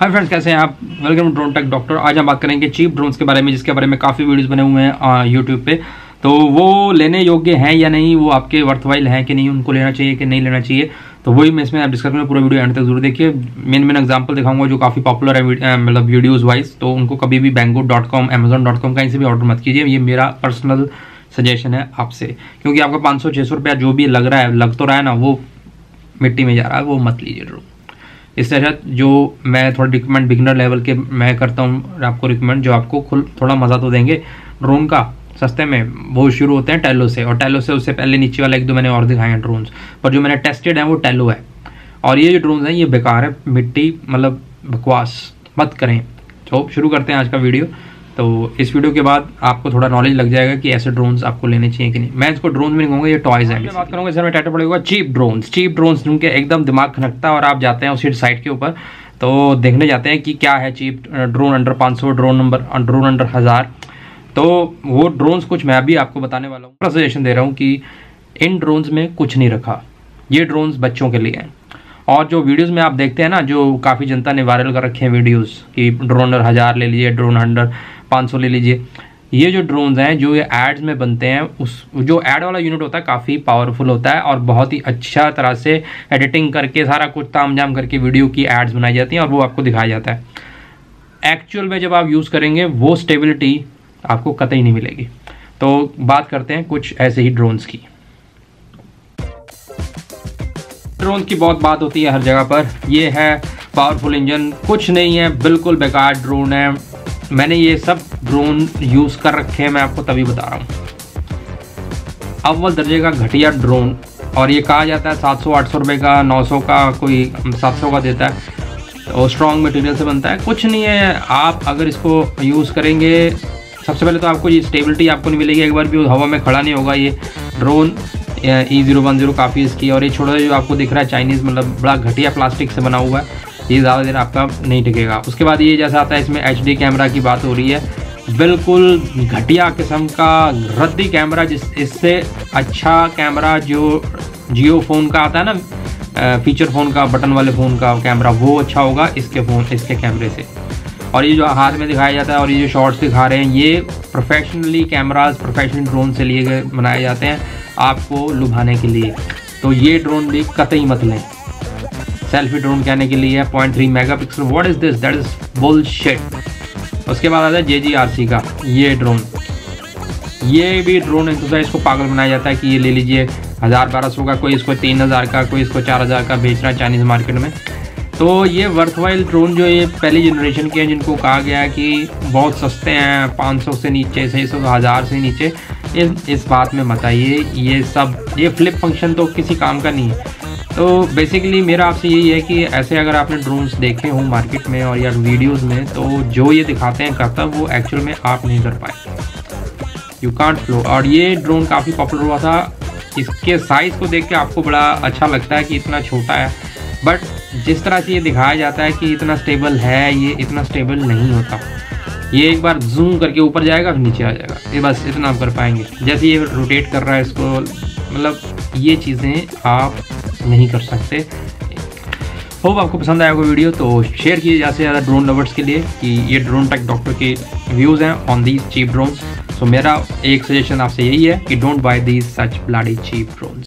Hi friends कैसे हैं आप? Welcome to drone tech doctor आज हम बात करेंगे चीप ड्रोन्स के बारे में, जिसके बारे में काफ़ी वीडियोस बने हुए हैं यूट्यूब पे। तो वो लेने योग्य हैं या नहीं, वो आपके वर्थवाइल हैं कि नहीं, उनको लेना चाहिए कि नहीं लेना चाहिए तो वही मैं इसमें आप डिस्कस करूँगा, पूरा वीडियो एंड तक ज़रूर देखिए। मेन मेन एग्ज़ाम्पल दिखाऊँगा जो काफ़ी पॉपुलर है मतलब वीडियोज़ वाइज तो उनको कभी भी Banggood dot com Amazon dot com कहीं से भी ऑर्डर मत कीजिए, ये मेरा पर्सनल सजेशन है आपसे। क्योंकि आपका पाँच सौ छः सौ रुपया जो भी लग रहा है, लग तो रहा है ना, वो मिट्टी में जा रहा है, वो मत लीजिए ड्रोन इस तरह जो मैं थोड़ा रिकमेंड बिगनर लेवल के मैं करता हूँ आपको रिकमेंड जो आपको खुल, थोड़ा मज़ा तो देंगे। ड्रोन का सस्ते में वो शुरू होते हैं टेलो से और टेलो से उससे पहले नीचे वाला एक दो मैंने और दिखाए हैं ड्रोन्स पर जो मैंने टेस्टेड हैं वो टेलो है। और ये जो ड्रोन हैं, ये बेकार है, मिट्टी मतलब बकवास, मत करें। तो शुरू करते हैं आज का वीडियो तो इस वीडियो के बाद आपको थोड़ा नॉलेज लग जाएगा कि ऐसे ड्रोन्स आपको लेने चाहिए कि नहीं। मैं इसको ड्रोन भी नहीं कहूँगा ये टॉयज हैं बात करूँगा सर मैं टाइटल पड़ेगा चीप ड्रोन्स चीप ड्रोन्स जिनके एकदम दिमाग खनकता है और आप जाते हैं उसी साइट के ऊपर तो देखने जाते हैं कि क्या है चीप ड्रोन अंडर पाँच सौ ड्रोन नंबर ड्रोन अंडर हज़ार। तो वो ड्रोन्स कुछ मैं भी आपको बताने वाला हूँ। सजेशन दे रहा हूँ कि इन ड्रोन्स में कुछ नहीं रखा। ये ड्रोन्स बच्चों के लिए हैं। और जो वीडियोस में आप देखते हैं ना, जो काफ़ी जनता ने वायरल कर रखे हैं वीडियोस, कि ड्रोन हज़ार ले लीजिए ड्रोन हंड्रेड पाँच सौ ले लीजिए। ये जो ड्रोन्स हैं, जो ये एड्स में बनते हैं, उस, जो एड वाला यूनिट होता है, काफ़ी पावरफुल होता है और बहुत ही अच्छा तरह से एडिटिंग करके, सारा कुछ ताम जाम करके वीडियो की एड्स बनाई जाती हैं और वो आपको दिखाया जाता है। एक्चुअल में जब आप यूज़ करेंगे, वो स्टेबिलिटी आपको कतई नहीं मिलेगी। तो बात करते हैं कुछ ऐसे ही ड्रोन्स की। ड्रोन की बहुत बात होती है हर जगह पर। ये है पावरफुल इंजन कुछ नहीं है, बिल्कुल बेकार ड्रोन है। मैंने ये सब ड्रोन यूज़ कर रखे हैं, मैं आपको तभी बता रहा हूँ। अव्वल दर्जे का घटिया ड्रोन, और ये कहा जाता है सात सौ, आठ सौ रुपये का, नौ सौ का, कोई सात सौ का देता है। और स्ट्रॉन्ग मटेरियल से बनता है। कुछ नहीं है, आप अगर इसको यूज़ करेंगे, सबसे पहले तो आपको ये स्टेबिलिटी आपको नहीं मिलेगी। एक बार भी हवा में खड़ा नहीं होगा ये drone. E zero one zero काफ़ी इसकी और ये छोटा जो आपको दिख रहा है चाइनीज़ मतलब बड़ा घटिया प्लास्टिक से बना हुआ है, ये ज़्यादा देर आपका नहीं टिकेगा। उसके बाद ये जैसा आता है, इसमें एचडी कैमरा की बात हो रही है। बिल्कुल घटिया किस्म का, रद्दी कैमरा जिस, इससे अच्छा कैमरा जो जियो फ़ोन का आता है ना फीचर फ़ोन का बटन वाले फ़ोन का कैमरा वो अच्छा होगा इसके फ़ोन इसके कैमरे से। और ये जो हाथ में दिखाया जाता है और ये जो शॉर्ट्स दिखा रहे हैं, ये प्रोफेशनली कैमराज प्रोफेशनल ड्रोन से लिए गए, बनाए जाते हैं। आपको लुभाने के लिए। तो ये ड्रोन भी कतई मत लें। सेल्फी ड्रोन कहने के लिए point three mega pixel what is this that is bull उसके बाद आता है जे जी आर सी का, ये ड्रोन ये भी ड्रोन एक्सरसाइज को पागल बनाया जाता है कि ये ले लीजिए, हज़ार बारह सौ का, कोई इसको तीन हज़ार का, कोई इसको चार हज़ार का बेच रहा है चाइनीज़ मार्केट में। तो ये वर्थवाइल ड्रोन जो ये पहली जनरेशन के हैं, जिनको कहा गया है कि बहुत सस्ते हैं 500 से नीचे छः सौ हज़ार से नीचे इस इस बात में मत आइए, ये सब, ये फ्लिप फ़ंक्शन तो किसी काम का नहीं है। तो बेसिकली मेरा आपसे यही है कि ऐसे अगर आपने ड्रोन्स देखे हों मार्केट में और या वीडियोस में तो जो ये दिखाते हैं करता, वो एक्चुअल में आप नहीं कर पाए। यू कांट फ्लो और ये ड्रोन काफ़ी पॉपुलर हुआ था। इसके साइज़ को देख के आपको बड़ा अच्छा लगता है कि इतना छोटा है। बट जिस तरह से ये दिखाया जाता है कि इतना स्टेबल है, ये इतना स्टेबल नहीं होता। ये एक बार जूम करके ऊपर जाएगा फिर नीचे आ जाएगा। ये बस इतना आप कर पाएँगे। जैसे ये रोटेट कर रहा है इसको मतलब ये चीज़ें आप नहीं कर सकते। होप आपको पसंद आया कोई वीडियो तो शेयर कीजिए ज़्यादा से ज़्यादा ड्रोन लवर्स के लिए कि ये ड्रोन टेक डॉक्टर के व्यूज़ हैं on these cheap drones so मेरा एक सजेशन आपसे यही है कि don't buy these such bloody cheap drones